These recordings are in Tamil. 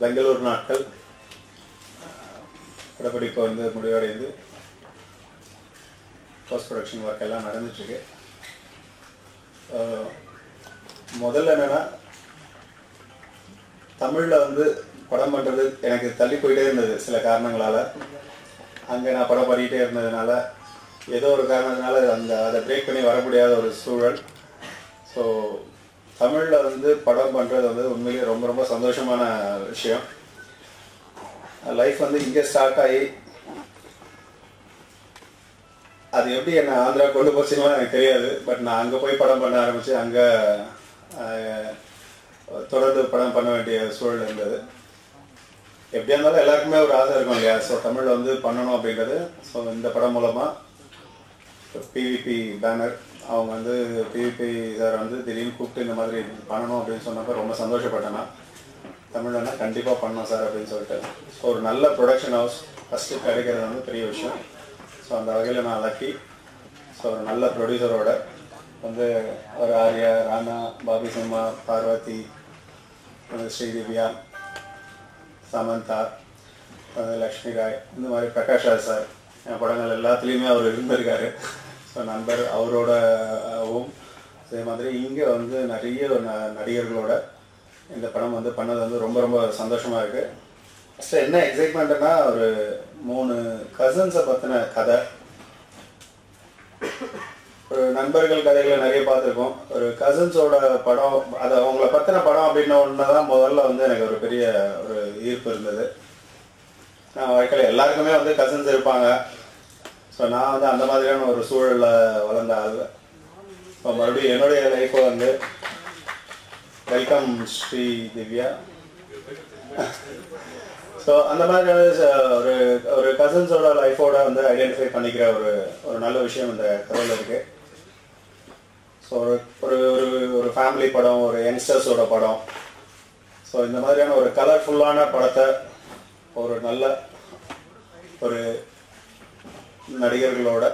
பெங்களூர் நாட்கள். படப்பிடிப்பு வந்து முடிவடைந்து போஸ்ட் ப்ரொடக்ஷன் ஒர்க் எல்லாம் நடந்துட்டுருக்கு. முதல்ல என்னென்னா தமிழில் வந்து படம் பண்ணுறது எனக்கு தள்ளி போயிட்டே இருந்தது சில காரணங்களால். அங்கே நான் படம் பண்ணிகிட்டே இருந்ததுனால ஏதோ ஒரு காரணத்தினால அந்த அதை பிரேக் பண்ணி வர முடியாத ஒரு சூழல். ஸோ தமிழில் வந்து படம் பண்ணுறது வந்து உண்மையிலேயே ரொம்ப ரொம்ப சந்தோஷமான விஷயம். லைஃப் வந்து இங்கே ஸ்டார்ட் ஆகி அது எப்படி என்ன ஆந்திரா கொண்டு போச்சுன்னா எனக்கு தெரியாது பட் நான் அங்கே போய் படம் பண்ண ஆரம்பித்து அங்கே தொடர்ந்து படம் பண்ண வேண்டிய சூழல் இருந்தது. எப்படியா இருந்தாலும் எல்லாருக்குமே ஒரு ஆசை இருக்கும் இல்லையா? ஸோ தமிழில் வந்து பண்ணணும் அப்படின்றது. ஸோ இந்த படம் மூலமாக பிவிபி பேனர் அவங்க வந்து பிவிபி சார் வந்து திடீர்னு கூப்பிட்டு இந்த மாதிரி பண்ணணும் அப்படின்னு சொன்னப்போ ரொம்ப சந்தோஷப்பட்டேன் நான். கண்டிப்பாக பண்ணோம் சார் அப்படின்னு சொல்லிட்டு. ஸோ ஒரு நல்ல ப்ரொடக்ஷன் ஹவுஸ் ஃபஸ்ட்டு கிடைக்கிறது வந்து பெரிய விஷயம். ஸோ அந்த வகையில் நான் லக்கி ஸோ ஒரு நல்ல ப்ரொடியூசரோட வந்து ஒரு ஆர்யா ராணா பாபி சிம்மா பார்வதி ஸ்ரீதிவ்யா சமந்தா லக்ஷ்மி ராய் இந்த மாதிரி பிரகாஷ் ராஜ் சார். படங்கள் எல்லாத்துலேயுமே அவர் இருந்திருக்காரு. ஸோ நண்பர் அவரோட ஓம் அதே மாதிரி இங்கே வந்து நிறைய ந- நடிகர்களோட இந்த படம் வந்து பண்ணது வந்து ரொம்ப ரொம்ப சந்தோஷமாக இருக்குது ஃபஸ்ட்டு என்ன எக்ஸைட்மெண்ட்டுன்னா ஒரு மூணு கசின்ஸை பற்றின கதை. ஒரு நண்பர்கள் கதைகளை நிறைய பார்த்துருக்கோம். ஒரு கசின்ஸோட படம் அது அவங்கள பற்றின படம் அப்படின்ன ஒன்று தான் முதல்ல வந்து எனக்கு ஒரு பெரிய ஒரு ஈர்ப்பு இருந்தது. நான் வாழ்க்கையில் எல்லாருக்குமே வந்து கசின்ஸ் இருப்பாங்க. ஸோ நான் வந்து அந்த மாதிரியான ஒரு சூழலில் வளர்ந்த ஆள். இப்போ மறுபடியும் என்னுடைய லைஃப்பை வந்து வெல்கம் ஸ்ரீ திவ்யா. ஸோ அந்த மாதிரியான ஒரு ஒரு கசின்ஸோட லைஃபோட வந்து ஐடென்டிஃபை பண்ணிக்கிற ஒரு ஒரு நல்ல விஷயம் இந்த கதையில் இருக்கு. ஸோ ஒரு ஒரு ஒரு- ஒரு ஃபேமிலி படம் ஒரு யங்ஸ்டர்ஸோட படம். ஸோ இந்த மாதிரியான ஒரு கலர்ஃபுல்லான படத்தை ஒரு நல்ல ஒரு நடிகர்களோட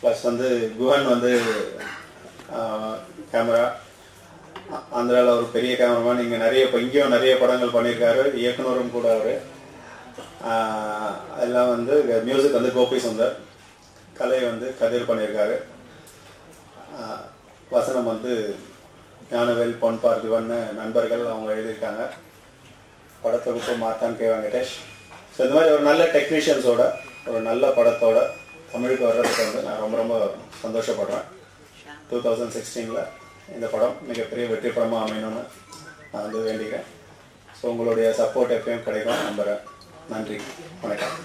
ப்ளஸ் வந்து குஹன் வந்து கேமரா ஆந்திராவில் ஒரு பெரிய கேமராமேன் இங்கே நிறைய இப்போ இங்கேயும் நிறைய படங்கள் பண்ணியிருக்காரு. இயக்குனரும் கூட அவர். அதெல்லாம் வந்து மியூசிக் வந்து கோபி சுந்தர். கலை வந்து கதிர் பண்ணியிருக்காரு. வசனம் வந்து ஞானவேல் பொன் பார்த்திவன்னு நண்பர்கள் அவங்க எழுதியிருக்காங்க. படத்தொகுப்பு மாத்தான் கே. வெங்கடேஷ். ஸோ இந்த மாதிரி ஒரு நல்ல டெக்னீஷியன்ஸோட ஒரு நல்ல படத்தோட தமிழுக்கு வர்றதுக்கு வந்து நான் ரொம்ப ரொம்ப சந்தோஷப்படுறேன். டூ தௌசண்ட் சிக்ஸ்டீனில் இந்த படம் மிகப்பெரிய வெற்றி படமாக அமையணும்னு நான் வந்து வேண்டிக்கிறேன். ஸோ உங்களுடைய சப்போர்ட் எப்பயும் கிடைக்கும். நம்புகிறேன் நன்றி. வணக்கம்.